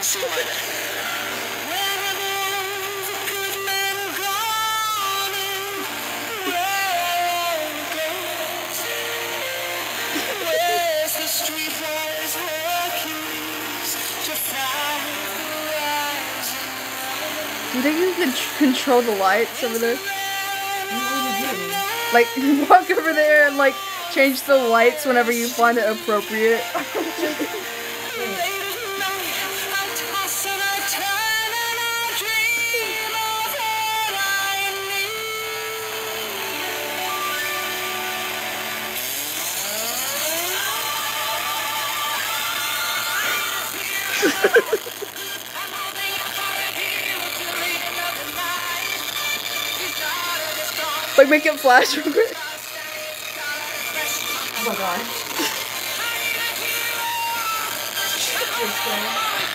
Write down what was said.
can see. Do you think you can control the lights over there? Like, walk over there and like change the lights whenever you find it appropriate. like, make it flash real quick. Oh my god.